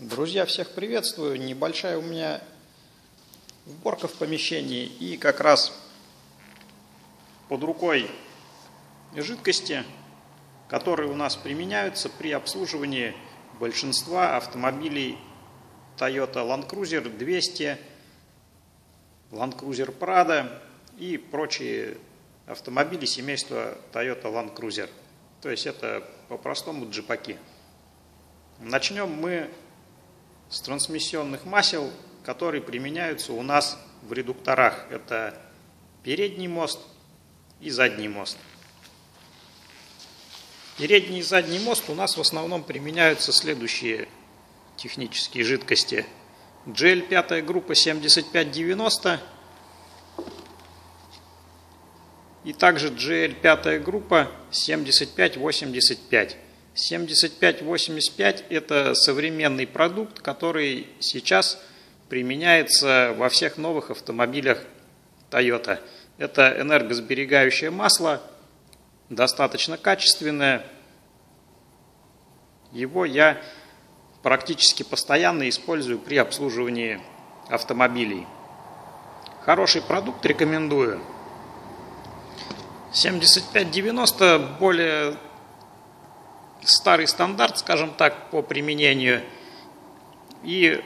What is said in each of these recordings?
Друзья, всех приветствую. Небольшая у меня сборка в помещении и как раз под рукой жидкости, которые у нас применяются при обслуживании большинства автомобилей Toyota Land Cruiser 200, Land Cruiser Prado и прочие автомобили семейства Toyota Land Cruiser. То есть это по-простому джипаки. Начнем мы с трансмиссионных масел, которые применяются у нас в редукторах. Это передний мост и задний мост. Передний и задний мост у нас в основном применяются следующие технические жидкости. GL 5 группа 7590 и также GL 5 группа 7585. 7585 это современный продукт, который сейчас применяется во всех новых автомобилях Toyota. Это энергосберегающее масло, достаточно качественное. Его я практически постоянно использую при обслуживании автомобилей. Хороший продукт рекомендую. 7590 более старый стандарт, скажем так, по применению. И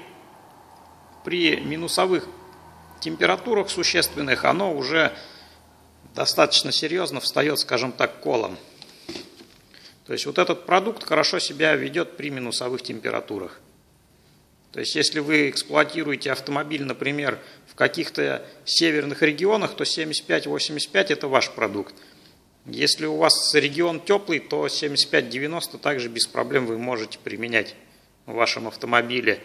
при минусовых температурах существенных оно уже достаточно серьезно встает, скажем так, колом. То есть вот этот продукт хорошо себя ведет при минусовых температурах. То есть если вы эксплуатируете автомобиль, например, в каких-то северных регионах, то 75-85 это ваш продукт. Если у вас регион теплый, то 75-90 также без проблем вы можете применять в вашем автомобиле.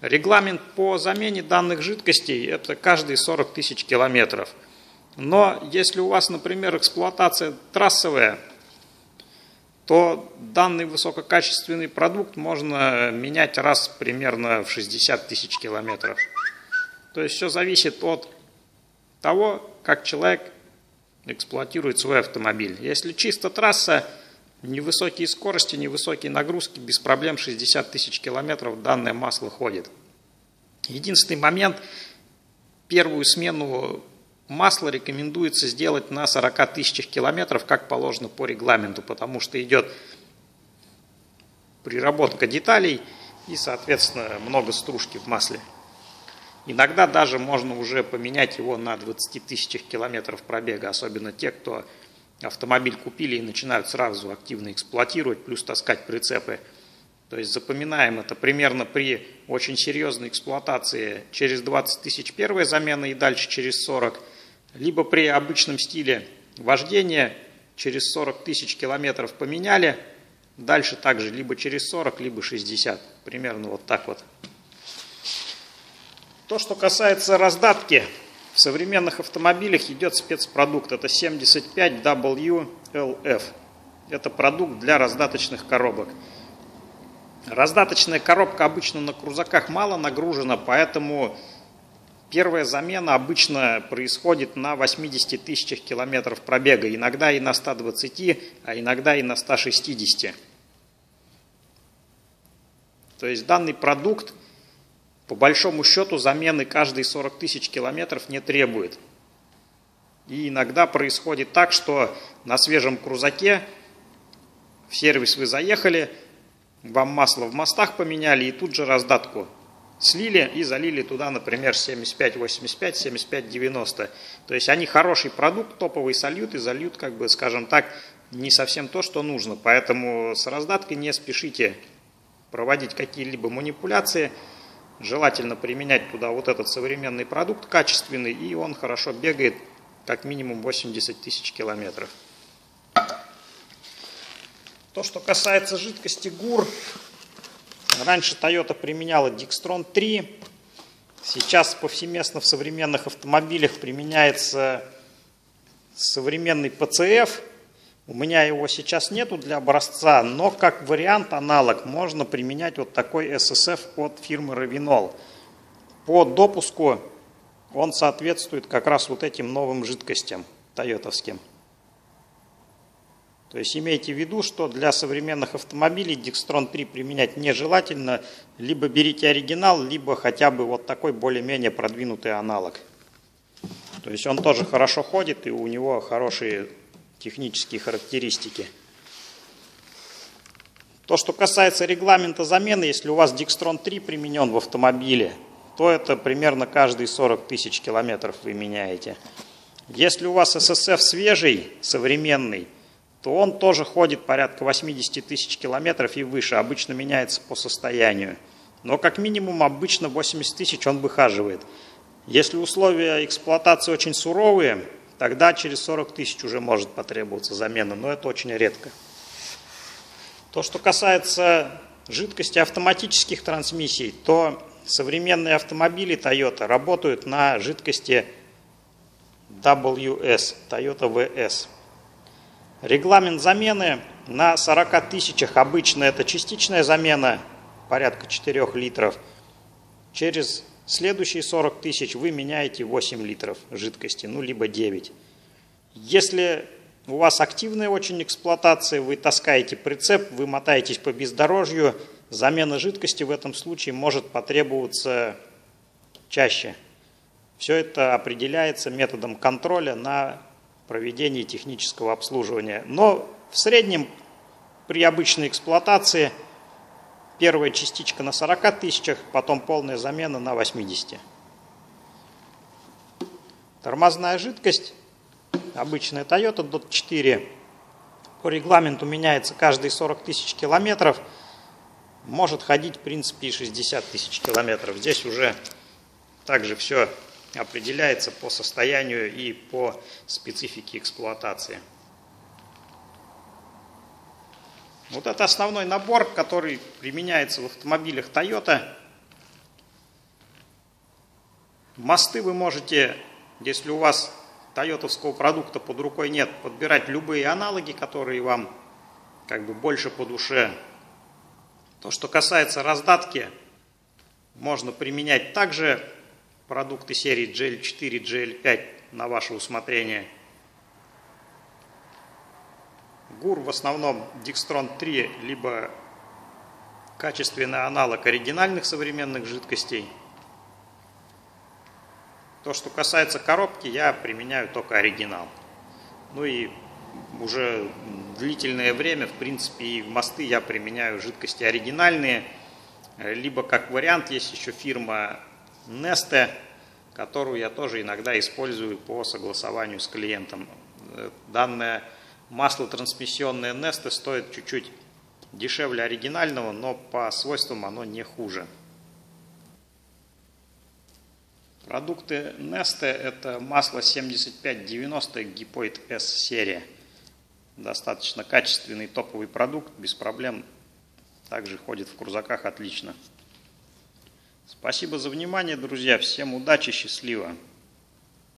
Регламент по замене данных жидкостей – это каждые 40 тысяч километров. Но если у вас, например, эксплуатация трассовая, то данный высококачественный продукт можно менять раз примерно в 60 тысяч километров. То есть все зависит от того, как человек эксплуатирует свой автомобиль. Если чисто трасса, невысокие скорости, невысокие нагрузки, без проблем 60 тысяч километров данное масло ходит. Единственный момент, первую смену масла рекомендуется сделать на 40 тысячах километров, как положено по регламенту, потому что идет приработка деталей и, соответственно, много стружки в масле. Иногда даже можно уже поменять его на 20 тысячах километров пробега, особенно те, кто автомобиль купили и начинают сразу активно эксплуатировать, плюс таскать прицепы. То есть запоминаем это примерно при очень серьезной эксплуатации через 20 тысяч первая замена и дальше через 40, либо при обычном стиле вождения через 40 тысяч километров поменяли, дальше также либо через 40, либо 60, примерно вот так вот. То, что касается раздатки, в современных автомобилях идет спецпродукт. Это 75WLF. Это продукт для раздаточных коробок. Раздаточная коробка обычно на крузаках мало нагружена, поэтому первая замена обычно происходит на 80 тысячах километров пробега. Иногда и на 120, а иногда и на 160. То есть данный продукт – по большому счету замены каждые 40 тысяч километров не требует. И иногда происходит так, что на свежем крузаке в сервис вы заехали, вам масло в мостах поменяли и тут же раздатку слили и залили туда, например, 75-85, 75-90. То есть они хороший продукт, топовый сольют и зальют, как бы, скажем так, не совсем то, что нужно. Поэтому с раздаткой не спешите проводить какие-либо манипуляции – Желательно применять туда вот этот современный продукт, качественный, и он хорошо бегает, как минимум 80 тысяч километров. То, что касается жидкости ГУР, раньше Toyota применяла Dixtron 3, сейчас повсеместно в современных автомобилях применяется современный PCF – у меня его сейчас нету для образца, но как вариант аналог можно применять вот такой SSF от фирмы Равинол. По допуску он соответствует как раз вот этим новым жидкостям тойотовским. То есть имейте в виду, что для современных автомобилей Dextron 3 применять нежелательно. Либо берите оригинал, либо хотя бы вот такой более-менее продвинутый аналог. То есть он тоже хорошо ходит и у него хорошие технические характеристики. То, что касается регламента замены, если у вас Dextron 3 применен в автомобиле, то это примерно каждые 40 тысяч километров вы меняете. Если у вас SSF свежий, современный, то он тоже ходит порядка 80 тысяч километров и выше, обычно меняется по состоянию. Но как минимум обычно 80 тысяч он выхаживает. Если условия эксплуатации очень суровые, тогда через 40 тысяч уже может потребоваться замена, но это очень редко. То, что касается жидкости автоматических трансмиссий, то современные автомобили Toyota работают на жидкости WS, Toyota VS. Регламент замены на 40 тысячах обычно это частичная замена, порядка 4 литров. Через следующие 40 тысяч вы меняете 8 литров жидкости, ну либо 9. Если у вас активная очень эксплуатация, вы таскаете прицеп, вы мотаетесь по бездорожью, замена жидкости в этом случае может потребоваться чаще. Все это определяется методом контроля на проведение технического обслуживания. Но в среднем при обычной эксплуатации первая частичка на 40 тысячах, потом полная замена на 80. Тормозная жидкость обычная Toyota DOT 4 по регламенту меняется каждые 40 тысяч километров. Может ходить, в принципе, и 60 тысяч километров. Здесь уже также все определяется по состоянию и по специфике эксплуатации. Вот это основной набор, который применяется в автомобилях Toyota. Мосты вы можете, если у вас тойотовского продукта под рукой нет, подбирать любые аналоги, которые вам как бы больше по душе. То, что касается раздатки, можно применять также продукты серии GL4, GL5 на ваше усмотрение. ГУР в основном Dextron 3, либо качественный аналог оригинальных современных жидкостей – то, что касается коробки, я применяю только оригинал. Ну и уже длительное время, в принципе, и в мосты я применяю жидкости оригинальные. Либо как вариант есть еще фирма Neste, которую я тоже иногда использую по согласованию с клиентом. Данное масло трансмиссионное Neste стоит чуть-чуть дешевле оригинального, но по свойствам оно не хуже. Продукты Neste – это масло 7590 Гипоид S серия. Достаточно качественный топовый продукт, без проблем. Также ходит в крузаках отлично. Спасибо за внимание, друзья. Всем удачи, счастливо.